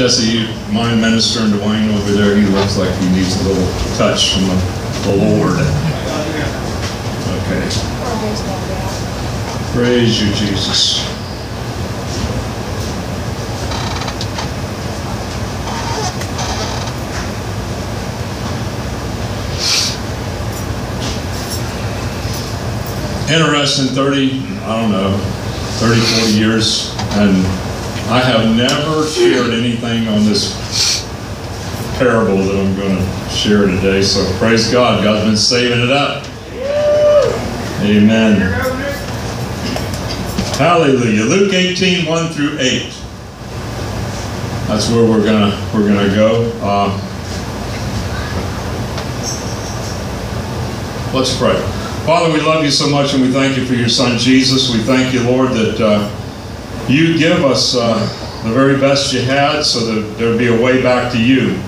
Jesse, you mind ministering to Wayne over there? He looks like he needs a little touch from the, the Lord. Okay. Praise you, Jesus. Interesting, 30, I don't know, 30, 40 years, and I have never shared anything on this parable that I'm going to share today. So praise God. God's been saving it up. Amen. Hallelujah. Luke 18, 1 through 8. That's where we're gonna we're gonna go. Uh, let's pray. Father, we love you so much and we thank you for your son Jesus. We thank you, Lord, that uh, you give us uh, the very best you had so that there'd be a way back to you.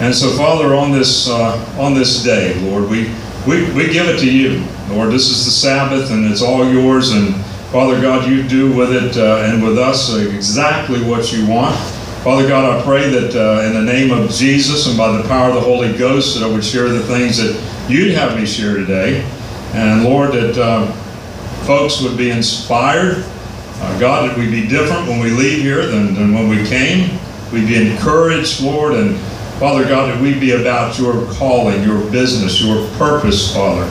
And so, Father, on this uh, on this day, Lord, we, we we give it to you, Lord. This is the Sabbath, and it's all yours. And Father God, you do with it uh, and with us exactly what you want. Father God, I pray that uh, in the name of Jesus and by the power of the Holy Ghost, that I would share the things that you'd have me share today. And Lord, that uh, folks would be inspired. Uh, God, that we be different when we leave here than, than when we came. We'd be encouraged, Lord, and Father God, that we be about your calling, your business, your purpose, Father.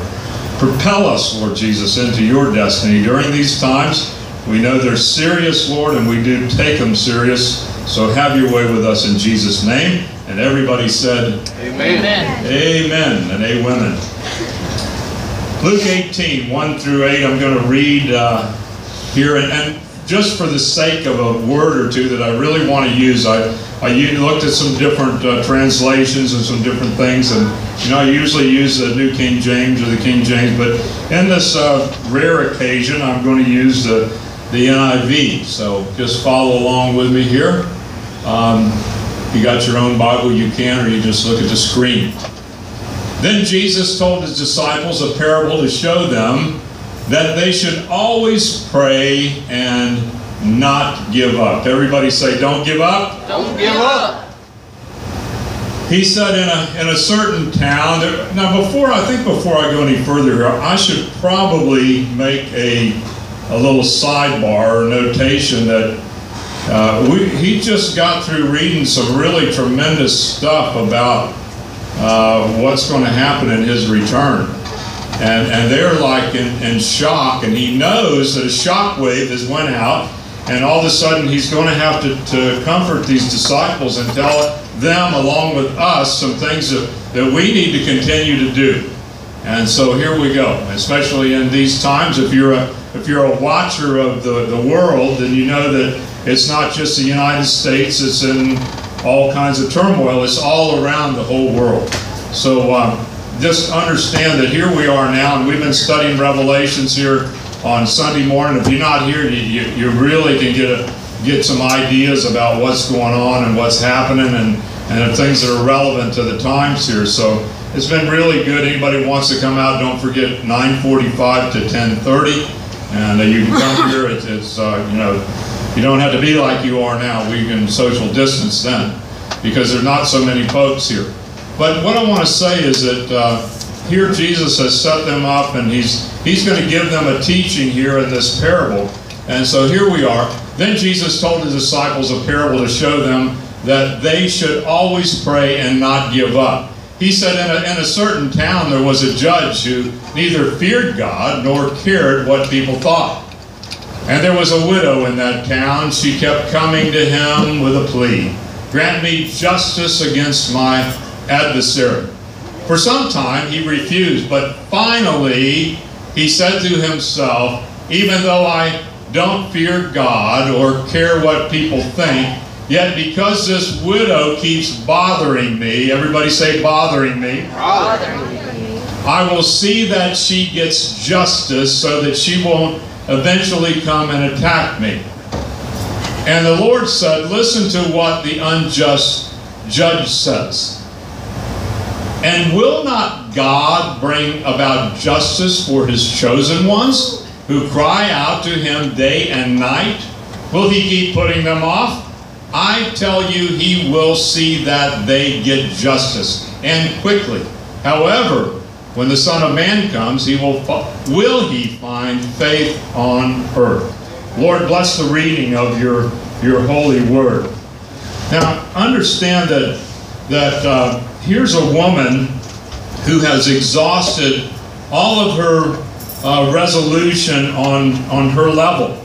Propel us, Lord Jesus, into your destiny during these times. We know they're serious, Lord, and we do take them serious. So have your way with us in Jesus' name. And everybody said, Amen. Amen and amen. Luke 18, 1 through 8, I'm going to read uh, here. And, and, just for the sake of a word or two that I really want to use, I, I looked at some different uh, translations and some different things. And, you know, I usually use the New King James or the King James. But in this uh, rare occasion, I'm going to use the, the NIV. So just follow along with me here. Um, you got your own Bible, you can, or you just look at the screen. Then Jesus told his disciples a parable to show them that they should always pray and not give up. Everybody say, don't give up. Don't give up. He said in a, in a certain town, now before, I think before I go any further here, I should probably make a, a little sidebar or notation that uh, we, he just got through reading some really tremendous stuff about uh, what's going to happen in his return. And, and they're like in, in shock, and he knows that a shock wave has went out, and all of a sudden he's going to have to, comfort these disciples and tell them, along with us, some things that, that we need to continue to do. And so here we go, especially in these times. If you're a, if you're a watcher of the, the world, then you know that it's not just the United States, it's in all kinds of turmoil. It's all around the whole world. So um, just understand that here we are now, and we've been studying Revelations here on Sunday morning. If you're not here, you, you really can get a, get some ideas about what's going on and what's happening and, and things that are relevant to the times here. So it's been really good. Anybody wants to come out, don't forget 9:45 to 10:30, and uh, you can come here. It's, it's uh, you know you don't have to be like you are now. We can social distance then because there are not so many folks here. But what I want to say is that uh, here Jesus has set them up and he's, he's going to give them a teaching here in this parable. And so here we are. Then Jesus told his disciples a parable to show them that they should always pray and not give up. He said in a, in a certain town there was a judge who neither feared God nor cared what people thought. And there was a widow in that town. She kept coming to him with a plea Grant me justice against my adversary. For some time he refused, but finally he said to himself, Even though I don't fear God or care what people think, yet because this widow keeps bothering me, everybody say bothering me. Bothering me. I will see that she gets justice so that she won't eventually come and attack me. And the Lord said, Listen to what the unjust judge says. And will not God bring about justice for his chosen ones who cry out to him day and night? Will he keep putting them off? I tell you, he will see that they get justice and quickly. However, when the Son of Man comes, he will will he find faith on earth? Lord, bless the reading of your your holy word. Now, understand that that uh, here's a woman who has exhausted all of her uh, resolution on on her level.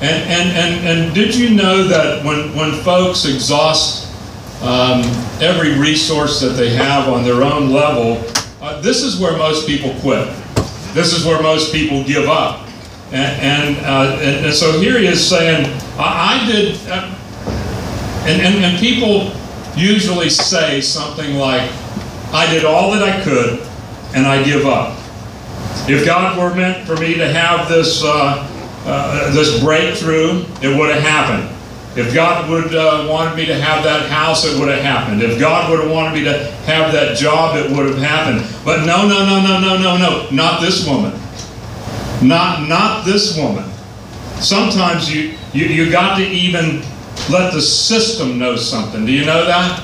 And, and, and, and did you know that when, when folks exhaust um, every resource that they have on their own level, uh, this is where most people quit. This is where most people give up. And, and, uh, and, and so here he is saying, I, I did, uh, and, and, and people usually say something like, I did all that I could and I give up. If God were meant for me to have this, uh, uh, this breakthrough, it would have happened. If God would uh, wanted me to have that house, it would have happened. If God would have wanted me to have that job, it would have happened. But no, no, no, no, no, no, no, not this woman. Not, not this woman. Sometimes you, you, you got to even let the system know something. Do you know that?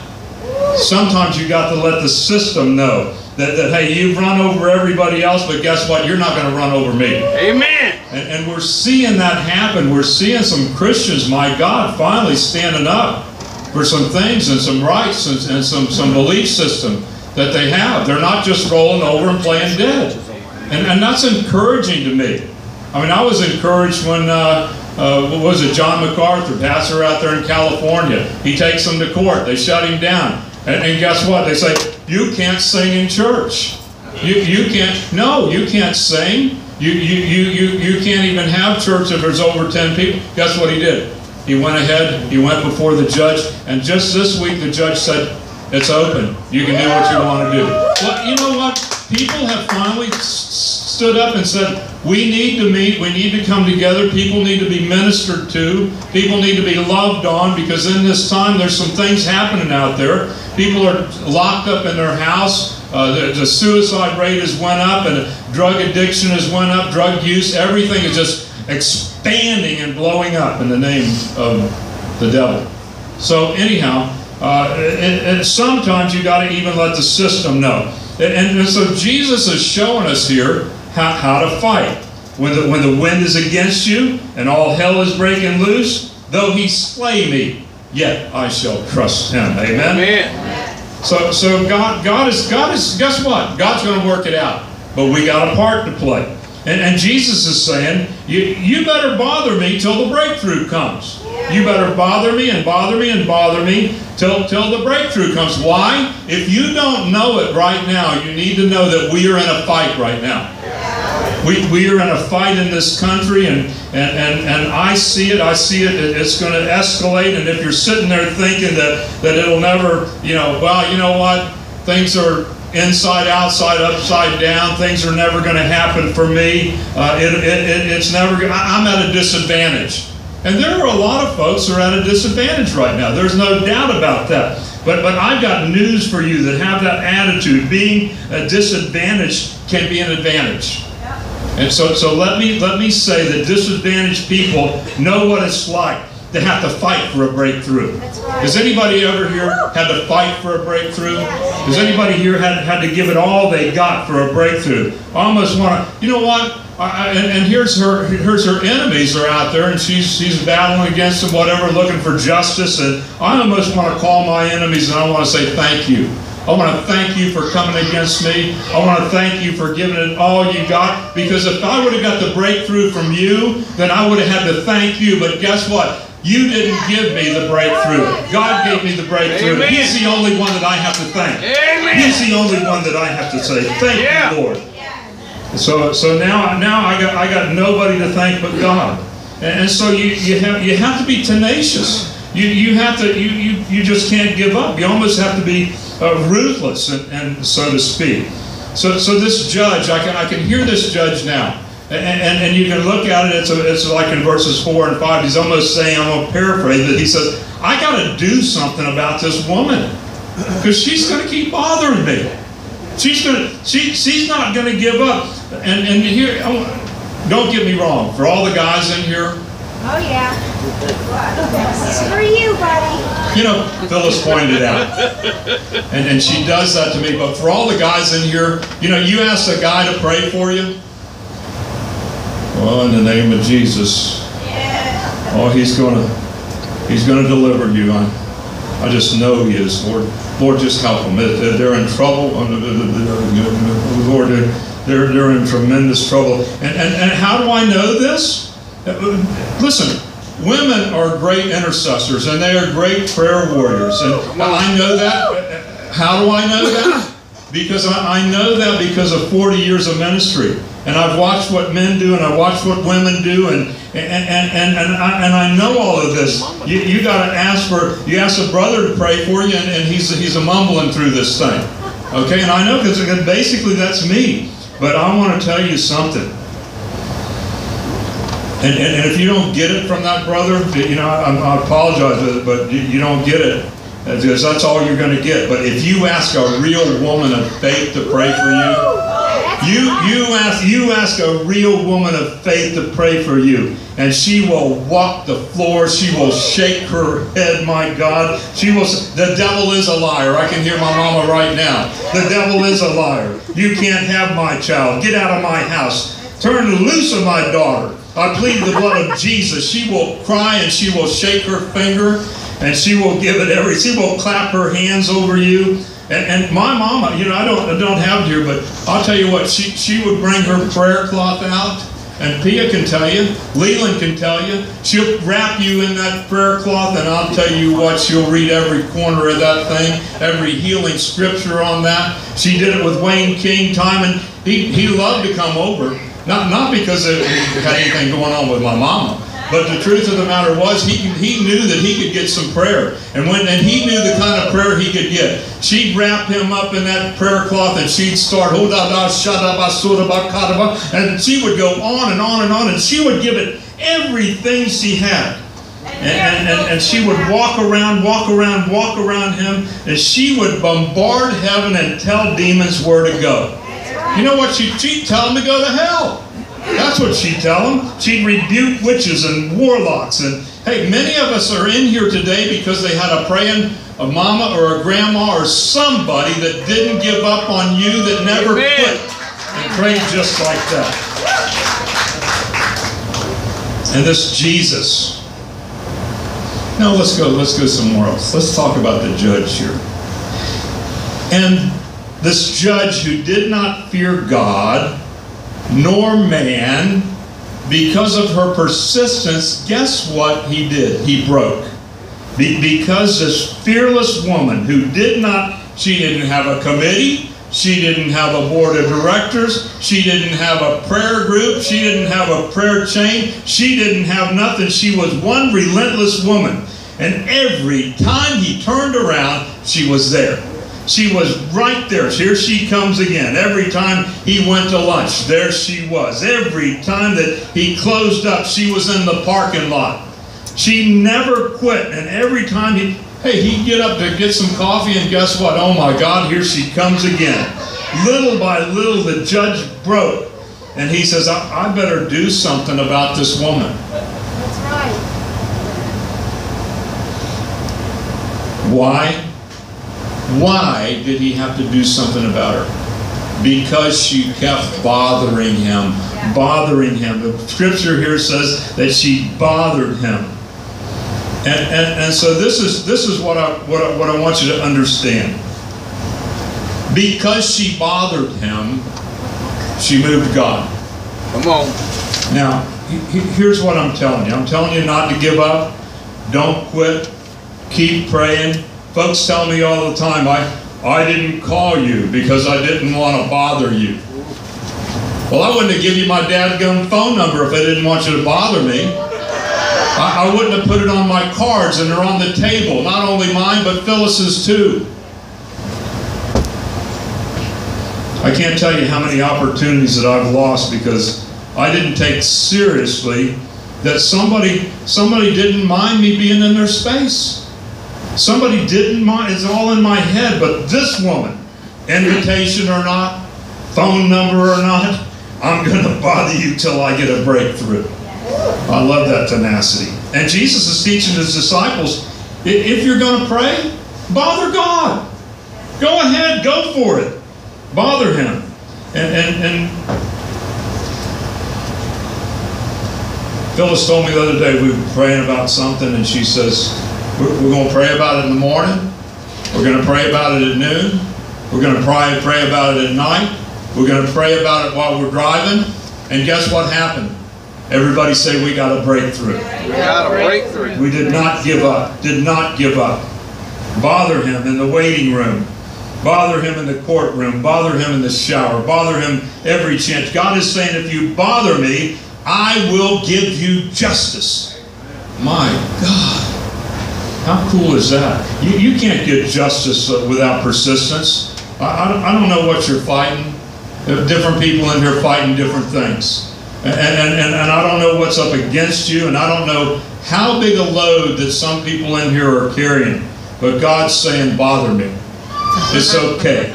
Sometimes you got to let the system know that, that hey, you've run over everybody else, but guess what? You're not going to run over me. Amen. And, and we're seeing that happen. We're seeing some Christians, my God, finally standing up for some things and some rights and, and some, some belief system that they have. They're not just rolling over and playing dead. And, and that's encouraging to me. I mean, I was encouraged when, uh, uh, what was it, John MacArthur, pastor out there in California. He takes them to court. They shut him down. And, and guess what? They say, you can't sing in church. You, you can't, no, you can't sing. You, you, you, you, you can't even have church if there's over 10 people. Guess what he did? He went ahead, he went before the judge, and just this week the judge said, it's open. You can do what you want to do. Well, you know what? People have finally stood up and said, we need to meet, we need to come together, people need to be ministered to, people need to be loved on, because in this time there's some things happening out there. People are locked up in their house, uh, the, the, suicide rate has went up, and drug addiction has went up. Drug use, everything is just expanding and blowing up in the name of the devil. So anyhow, uh, and, and, sometimes you got to even let the system know. And, and, so Jesus is showing us here how, how to fight. When the, when the wind is against you and all hell is breaking loose, though he slay me, yet I shall trust him. Amen. Amen. So, so God, God is, God is, guess what? God's going to work it out. But we got a part to play. And, and Jesus is saying, you, you better bother me till the breakthrough comes. You better bother me and bother me and bother me till, till the breakthrough comes. Why? If you don't know it right now, you need to know that we are in a fight right now. We, we are in a fight in this country, and, and, and, and I see it. I see it. It's going to escalate. And if you're sitting there thinking that, that it'll never, you know, well, you know what? Things are inside, outside, upside down. Things are never going to happen for me. Uh, it, it, it, it's never. I'm at a disadvantage. And there are a lot of folks who are at a disadvantage right now. There's no doubt about that. But, but I've got news for you that have that attitude. Being a disadvantage can be an advantage. And so, so let me let me say that disadvantaged people know what it's like to have to fight for a breakthrough. Right. Has anybody ever here had to fight for a breakthrough? Has anybody here had, had to give it all they got for a breakthrough? I almost want to, you know what? I, and, and, here's her here's her enemies are out there and she's she's battling against them, whatever, looking for justice. And I almost want to call my enemies and I want to say thank you. I want to thank you for coming against me. I want to thank you for giving it all you got. Because if I would have got the breakthrough from you, then I would have had to thank you. But guess what? You didn't give me the breakthrough. God gave me the breakthrough. Amen. He's the only one that I have to thank. Amen. He's the only one that I have to say, thank yeah. you, Lord. So, so now, now I got, I got nobody to thank but God. And, and so you, you have, you have to be tenacious. You, you have to, you, you, you just can't give up. You almost have to be uh, ruthless, and, and, so to speak. So, so this judge, I can, I can hear this judge now. And, and, and you can look at it, it's, a, it's like in verses 4 and 5, he's almost saying, I'm going to paraphrase it, he says, I got to do something about this woman because she's going to keep bothering me. She's going to, she, she's not going to give up. And, and here, don't get me wrong, for all the guys in here, Oh, yeah. This is for you, buddy. You know, Phyllis pointed out. And, and she does that to me. But for all the guys in here, you know, you ask a guy to pray for you. Well, in the name of Jesus. Oh, he's gonna he's gonna deliver you. I, I just know he is, Lord. Lord, just help them. They're they're in trouble. Lord, they're, they're, they're in tremendous trouble. And, and, and how do I know this? Listen, women are great intercessors and they are great prayer warriors. And I know that. How do I know that? Because I, I know that because of 40 years of ministry. And I've watched what men do and I watched what women do and and, and, and, and, I, and I know all of this. You, you got to ask for, you ask a brother to pray for you and, and he's, he's a mumbling through this thing. Okay, and I know because basically that's me. But I want to tell you something. And, and, and, if you don't get it from that brother, you know, I, I apologize, but you, don't get it because that's all you're going to get. But if you ask a real woman of faith to pray for you, you, you, ask, you ask a real woman of faith to pray for you, and she will walk the floor. She will shake her head, my God. She will. The devil is a liar. I can hear my mama right now. The devil is a liar. You can't have my child. Get out of my house. Turn loose of my daughter. I plead the blood of Jesus. She will cry and she will shake her finger and she will give it every. She will clap her hands over you. And, and my mama, you know, I don't, I don't have here, but I'll tell you what, she, she would bring her prayer cloth out, and Pia can tell you, Leland can tell you, she'll wrap you in that prayer cloth, and I'll tell you what, she'll read every corner of that thing, every healing scripture on that. She did it with Wayne King time, and he, he loved to come over, not, not because it had anything going on with my mama, but the truth of the matter was, he, he knew that he could get some prayer. And when and he knew the kind of prayer he could get. She'd wrap him up in that prayer cloth and she'd start, huda da shada basuda bakada ba, and she would go on and on and on, and she would give it everything she had. And, and, and, and, she would walk around, walk around, walk around him, and she would bombard heaven and tell demons where to go. You know what? She'd, she'd tell them to go to hell. That's what she'd tell them. She'd rebuke witches and warlocks. And hey, many of us are in here today because they had a praying a mama or a grandma or somebody that didn't give up on you, that never Amen. quit and prayed just like that. And this Jesus. Now let's go, let's go somewhere else. Let's talk about the judge here. And this judge who did not fear God nor man. Because of her persistence, guess what he did? He broke. Be because this fearless woman who did not, she didn't have a committee, she didn't have a board of directors, she didn't have a prayer group, she didn't have a prayer chain, she didn't have nothing. She was one relentless woman. And every time he turned around, she was there. She was right there. Here she comes again. Every time he went to lunch, there she was. Every time that he closed up, she was in the parking lot. She never quit. And every time he, hey, he'd get up to get some coffee, and guess what? Oh my God, here she comes again. Little by little, the judge broke. And he says, I, I better do something about this woman. That's right. Why? Why did he have to do something about her? Because she kept bothering him, bothering him. The scripture here says that she bothered him. And, and, and so this is this is what I, what I what I want you to understand. Because she bothered him, she moved God. Come on. Now, here's what I'm telling you. I'm telling you not to give up. Don't quit. Keep praying. Folks tell me all the time, I, I didn't call you because I didn't want to bother you. Well, I wouldn't have given you my dadgum phone number if I didn't want you to bother me. I, I wouldn't have put it on my cards and they're on the table. Not only mine, but Phyllis's too. I can't tell you how many opportunities that I've lost because I didn't take seriously that somebody somebody didn't mind me being in their space. Somebody didn't mind, it's all in my head, but this woman, invitation or not, phone number or not, I'm going to bother you till I get a breakthrough. I love that tenacity. And Jesus is teaching his disciples, If you're going to pray, bother God. Go ahead, go for it. Bother Him. And, and, and Phyllis told me the other day we were praying about something, and she says, We're, we're going to pray about it in the morning. We're going to pray about it at noon. We're going to pray, pray about it at night. We're going to pray about it while we're driving. And guess what happened? Everybody say we got a breakthrough. We got a breakthrough. We did not give up. Did not give up. Bother him in the waiting room. Bother him in the courtroom. Bother him in the shower. Bother him every chance. God is saying, if you bother me, I will give you justice. My God. How cool is that? You, you can't get justice uh, without persistence. I, I, I don't know what you're fighting. Are different people in here fighting different things. And, and, and, and I don't know what's up against you, and I don't know how big a load that some people in here are carrying. But God's saying, bother me. It's okay.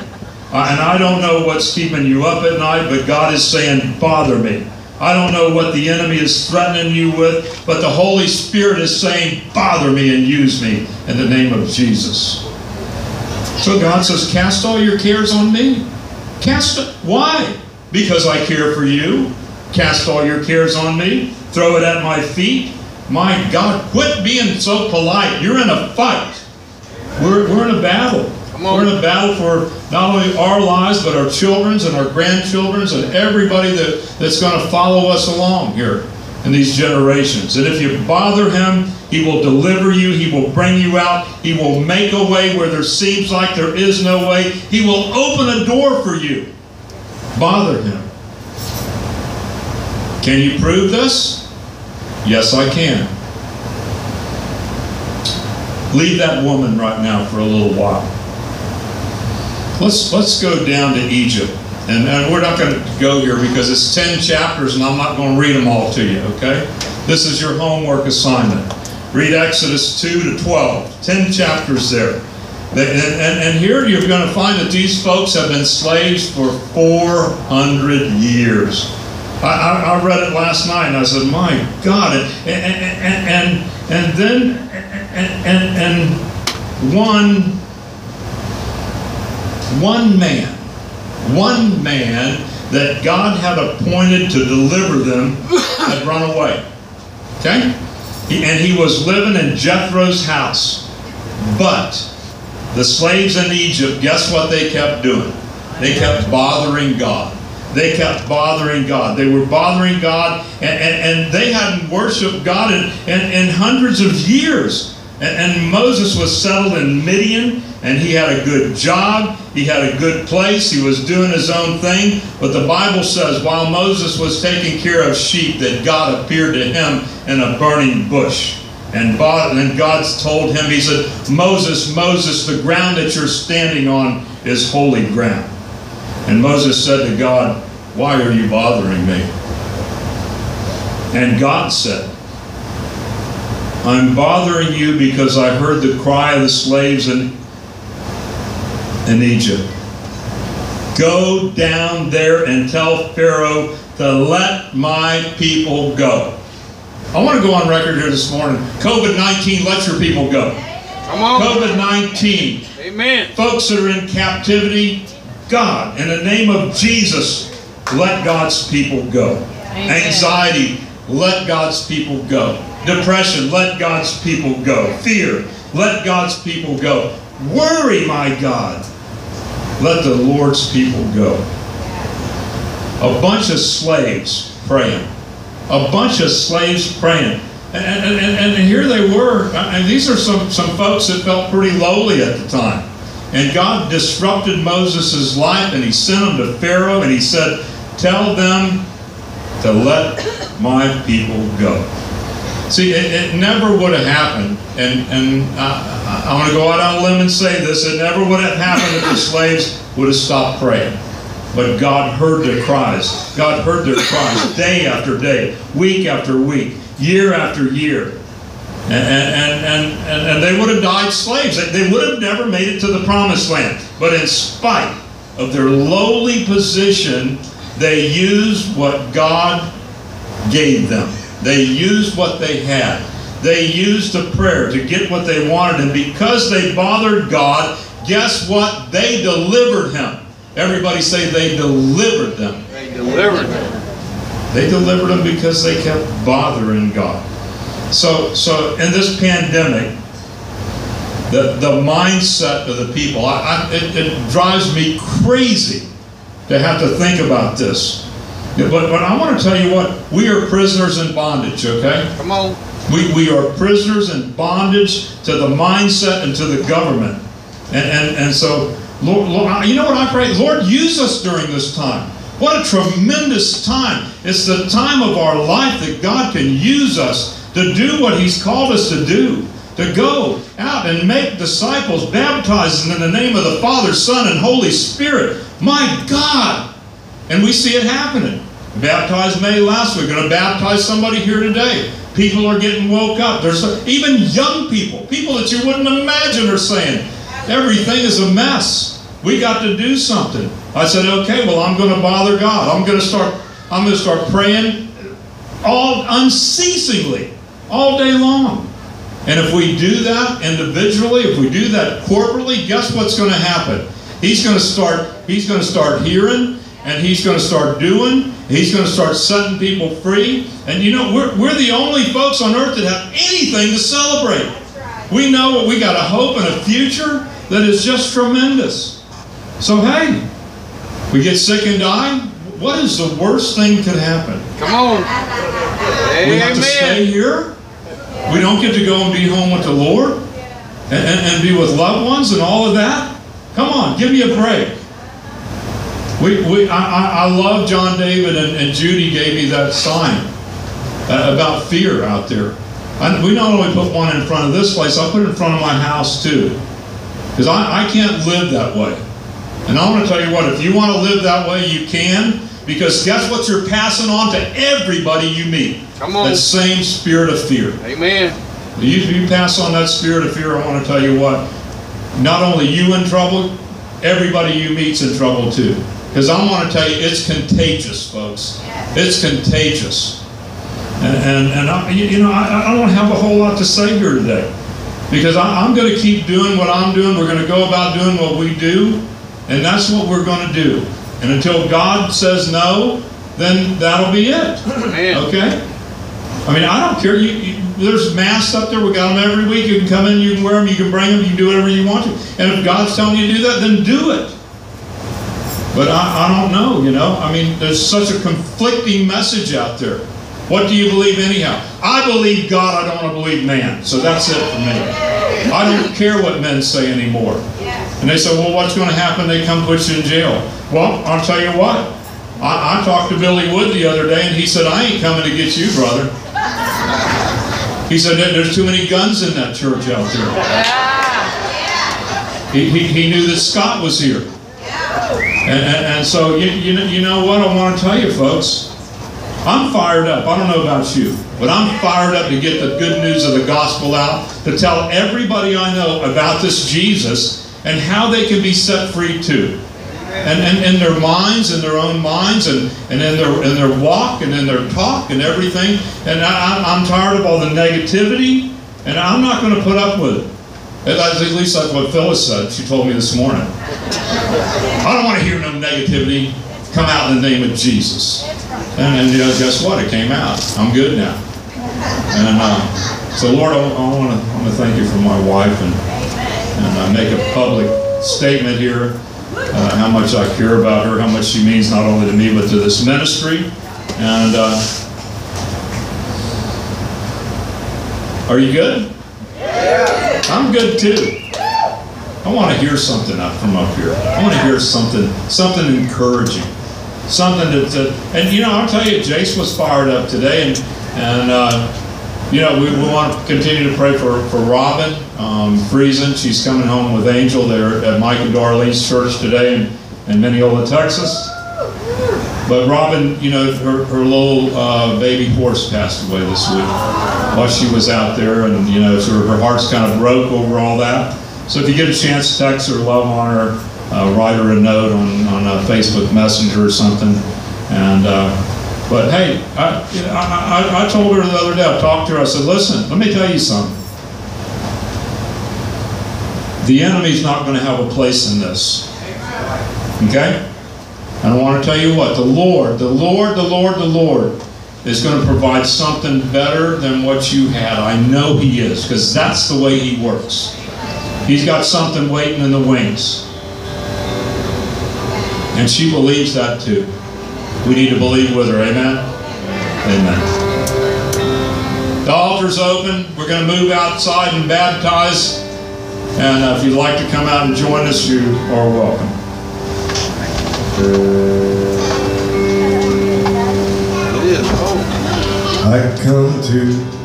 Uh, and I don't know what's keeping you up at night, but God is saying, bother me. I don't know what the enemy is threatening you with, but the Holy Spirit is saying, bother me and use me in the name of Jesus. So God says, cast all your cares on me. Cast it. Why? Because I care for you. Cast all your cares on me. Throw it at my feet. My God, quit being so polite. You're in a fight. We're, we're in a battle. We're in a battle for not only our lives, but our children's and our grandchildren's and everybody that, that's going to follow us along here in these generations. And if you bother him, he will deliver you. He will bring you out. He will make a way where there seems like there is no way. He will open a door for you. Bother him. Can you prove this? Yes, I can. Leave that woman right now for a little while. Let's, let's go down to Egypt. And, and we're not going to go here because it's 10 chapters and I'm not going to read them all to you, okay? This is your homework assignment. Read Exodus 2 to 12. 10 chapters there. And, and, and here you're going to find that these folks have been slaves for 400 years. I, I, read it last night and I said, my God. And, and, and, and then, and, and, and one, one man, one man that God had appointed to deliver them had run away. Okay? And he was living in Jethro's house. But the slaves in Egypt, guess what they kept doing? They kept bothering God. They kept bothering God. They were bothering God, and, and, and they hadn't worshiped God in, in, in hundreds of years. And, and Moses was settled in Midian, and he had a good job. He had a good place. He was doing his own thing. But the Bible says while Moses was taking care of sheep, that God appeared to him in a burning bush. And God told him, He said, Moses, Moses, the ground that you're standing on is holy ground. And Moses said to God, Why are you bothering me? And God said, I'm bothering you because I heard the cry of the slaves in, in Egypt. Go down there and tell Pharaoh to let my people go. I want to go on record here this morning. COVID 19, let your people go. Come on. COVID 19. Amen. Folks that are in captivity, God, in the name of Jesus, let God's people go. Amen. Anxiety, let God's people go. Depression, let God's people go. Fear, let God's people go. Worry, my God, let the Lord's people go. A bunch of slaves praying. A bunch of slaves praying. And, and, and, here they were. And these are some, some folks that felt pretty lowly at the time. And God disrupted Moses' life and he sent him to Pharaoh and he said, Tell them to let my people go. See, it, it never would have happened, and, and I, I want to go out on a limb and say this, it never would have happened if the slaves would have stopped praying. But God heard their cries. God heard their cries day after day, week after week, year after year. And, and, and, and, and they would have died slaves. They would have never made it to the promised land. But in spite of their lowly position, they used what God gave them. They used what they had. They used the prayer to get what they wanted, and because they bothered God, guess what? They delivered him. Everybody say they delivered them. They delivered them. They delivered them because they kept bothering God. So, so in this pandemic, the, the mindset of the people, I, I, it, it drives me crazy to have to think about this. But, but I want to tell you what, we are prisoners in bondage, okay? Come on. We, we are prisoners in bondage to the mindset and to the government. And, and, and so, Lord, Lord, you know what I pray? Lord, use us during this time. What a tremendous time. It's the time of our life that God can use us to do what He's called us to do. To go out and make disciples, baptizing in the name of the Father, Son, and Holy Spirit. My God! And we see it happening. Baptized May last week. We're going to baptize somebody here today. People are getting woke up. There's even young people, people that you wouldn't imagine are saying, everything is a mess. We got to do something. I said, okay, well, I'm going to bother God. I'm going to start, I'm going to start praying all unceasingly, all day long. And if we do that individually, if we do that corporately, guess what's going to happen? He's going to start, he's going to start hearing, and he's going to start doing. He's going to start setting people free. And you know, we're, we're the only folks on earth that have anything to celebrate. We know we got a hope and a future that is just tremendous. So, hey, we get sick and die. What is the worst thing could happen? Come on. We have to stay here. We don't get to go and be home with the Lord and, and, and be with loved ones and all of that. Come on, give me a break. We, we, I, I, love John David and, and Judy gave me that sign uh, about fear out there. I, we not only put one in front of this place, I put it in front of my house too. Because I, I can't live that way. And I want to tell you what, if you want to live that way, you can. Because guess what you're passing on to everybody you meet? Come on. That same spirit of fear. Amen. You, you pass on that spirit of fear, I want to tell you what, not only you in trouble, everybody you meet's in trouble too. Because I want to tell you, it's contagious, folks. It's contagious. And, and, and I, you know, I, I don't have a whole lot to say here today. Because I, I'm going to keep doing what I'm doing. We're going to go about doing what we do. And that's what we're going to do. And until God says no, then that'll be it. Okay? I mean, I don't care. You, you, there's masks up there. We got them every week. You can come in, you can wear them, you can bring them, you can do whatever you want to. And if God's telling you to do that, then do it. But I, I don't know, you know. I mean, there's such a conflicting message out there. What do you believe anyhow? I believe God, I don't want to believe man. So that's it for me. I don't care what men say anymore. And they say, well, what's going to happen? They come put you in jail. Well, I'll tell you what. I, I talked to Billy Wood the other day, and he said, I ain't coming to get you, brother. He said, there's too many guns in that church out there. He, he, he knew that Scott was here. And, and, and so, you, you, know, you know what I want to tell you, folks? I'm fired up. I don't know about you, but I'm fired up to get the good news of the gospel out, to tell everybody I know about this Jesus and how they can be set free too. And, and in their minds, in their own minds, and, and in their in their walk and in their talk and everything. And I- I'm tired of all the negativity, and I'm not going to put up with it. And That's, at least that's what Phyllis said. She told me this morning. I don't want to hear no negativity. Come out in the name of Jesus. And, you know, guess what? It came out. I'm good now. And uh, so, Lord, I, I want to I thank you for my wife and and uh, make a public statement here uh, how much I care about her, how much she means not only to me but to this ministry. And uh, are you good? I'm good too. I want to hear something up from up here. I want to hear something, something encouraging, something that, that and you know, I'll tell you, Jace was fired up today, and and uh, you know, we, we want to continue to pray for for Robin um, Friesen. She's coming home with Angel there at Mike and Darlene's church today in, in Mineola, Texas. But Robin, you know, her, her little uh, baby horse passed away this week while she was out there, and you know, so her heart's kind of broke over all that. So if you get a chance, text her, love on her, uh, write her a note on on uh, Facebook Messenger or something, and uh, But hey, I, you know, I, I, I told her the other day, I talked to her, I said, listen, let me tell you something. The enemy's not gonna have a place in this. Okay? And I want to tell you what, the Lord, the Lord, the Lord, the Lord is going to provide something better than what you had. I know He is, because that's the way He works. He's got something waiting in the wings. And she believes that too. We need to believe with her, amen? Amen. The altar's open. We're going to move outside and baptize. And uh, if you'd like to come out and join us, you are welcome. I come to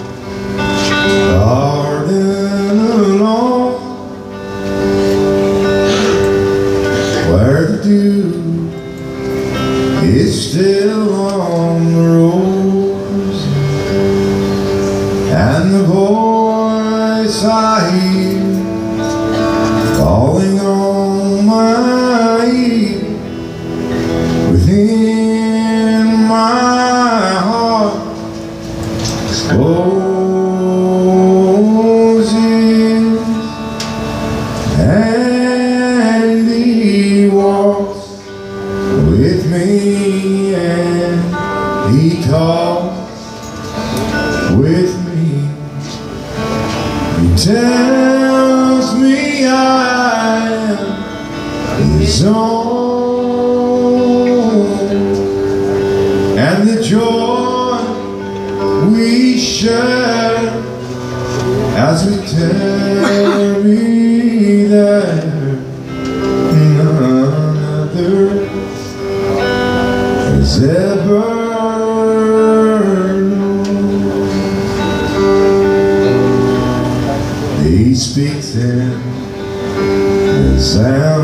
has ever known. He speaks in the sound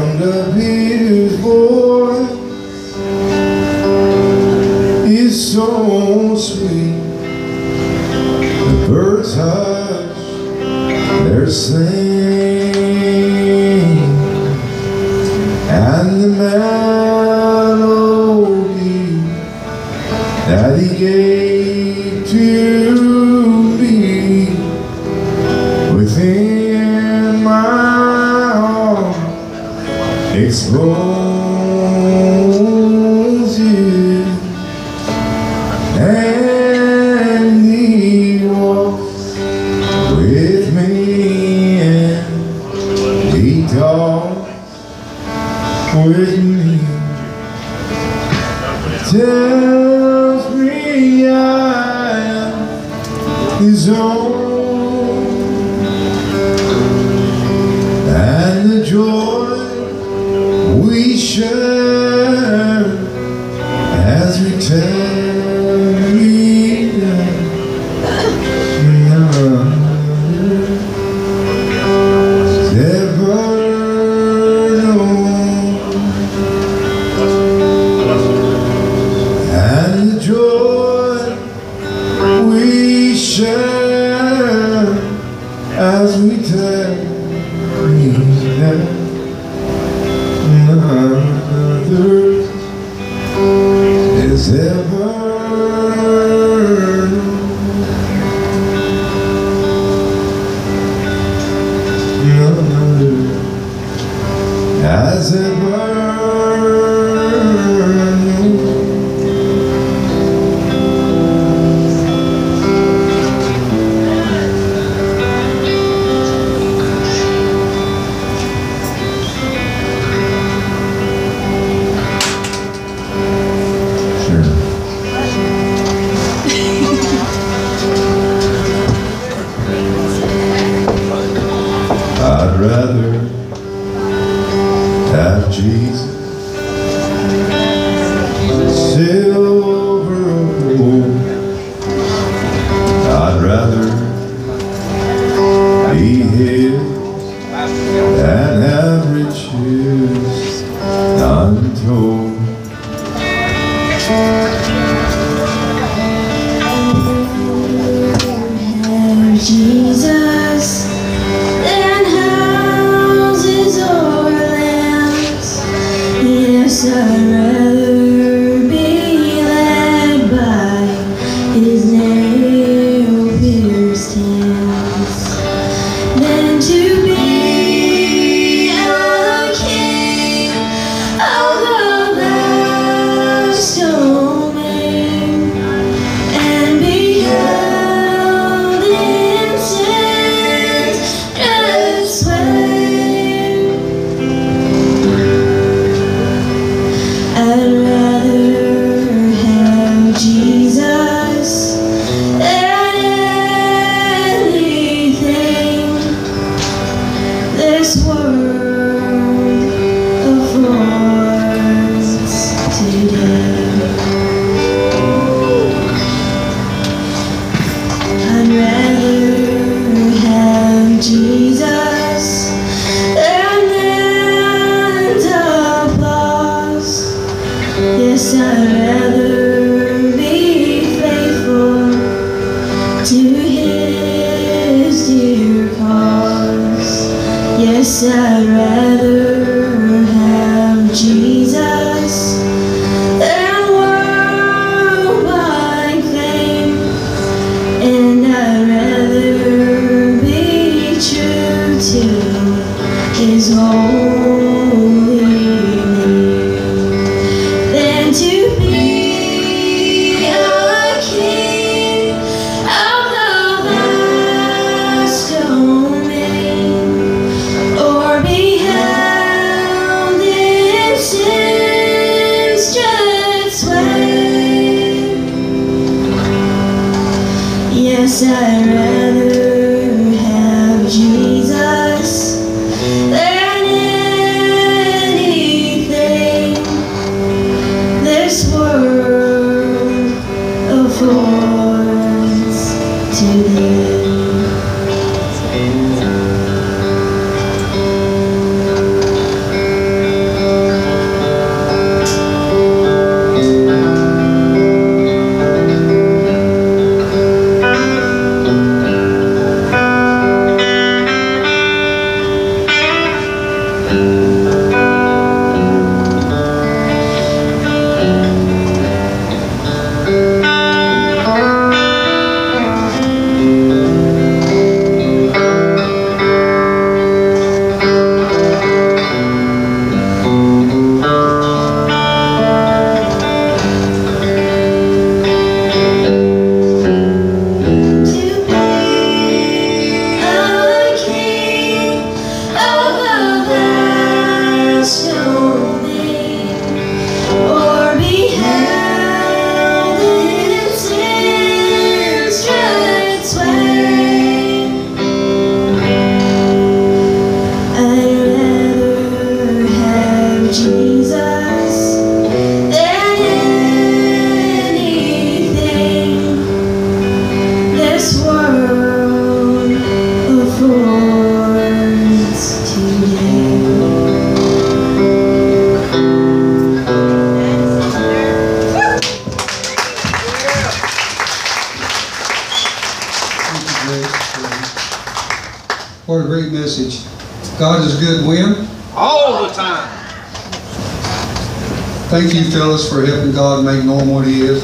Thank you, Phyllis, for helping God make normal what he is.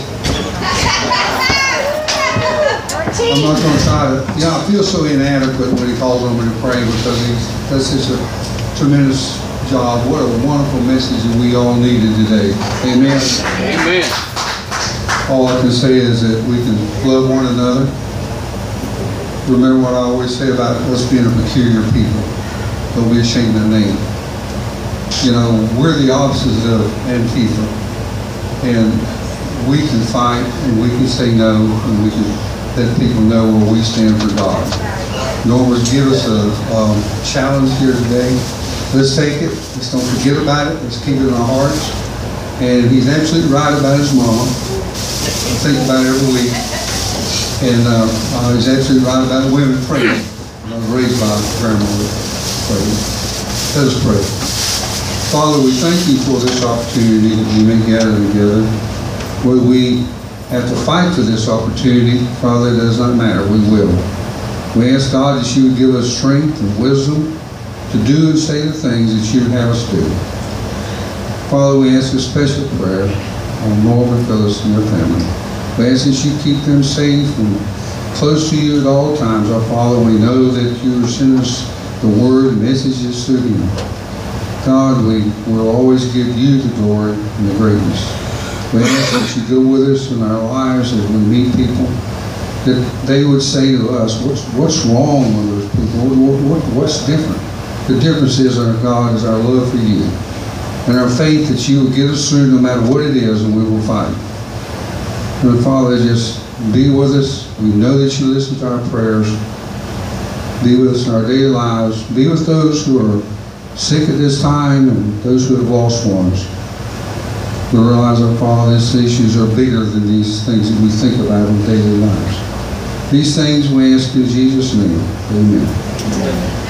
I'm not gonna try to, you know, I feel so inadequate when he calls on me to pray because he's, that's just a tremendous job. What a wonderful message that we all needed today. Amen. Amen. All I can say is that we can love one another. Remember what I always say about us being a peculiar people. Don't be ashamed of the name. You know, we're the officers of Antifa. And we can fight and we can say no and we can let people know where we stand for God. Norman's give us a um, challenge here today. Let's take it. Let's don't forget about it. Let's keep it in our hearts. And he's absolutely right about his mom. I think about it every week. And uh, uh, he's absolutely right about women praying. I was raised by a grandmother praying. Let us pray. Father, we thank you for this opportunity that we may gather together. Whether we have to fight for this opportunity, Father, it does not matter. We will. We ask God that you would give us strength and wisdom to do and say the things that you would have us do. Father, we ask a special prayer on Norman Phyllis and their family. We ask that you keep them safe and close to you at all times. Our Father, we know that you send us the word and messages through him. God, we will always give you the glory and the greatness. We ask that you go with us in our lives as we meet people, that they would say to us, what's, what's wrong with those people? What, what, what's different? The difference is our God is our love for you and our faith that you will get us through no matter what it is and we will fight. And Father, just be with us. We know that you listen to our prayers. Be with us in our daily lives. Be with those who are sick at this time and those who have lost ones. We realize, our Father, these issues are bigger than these things that we think about in daily lives. These things we ask in Jesus' name. Amen.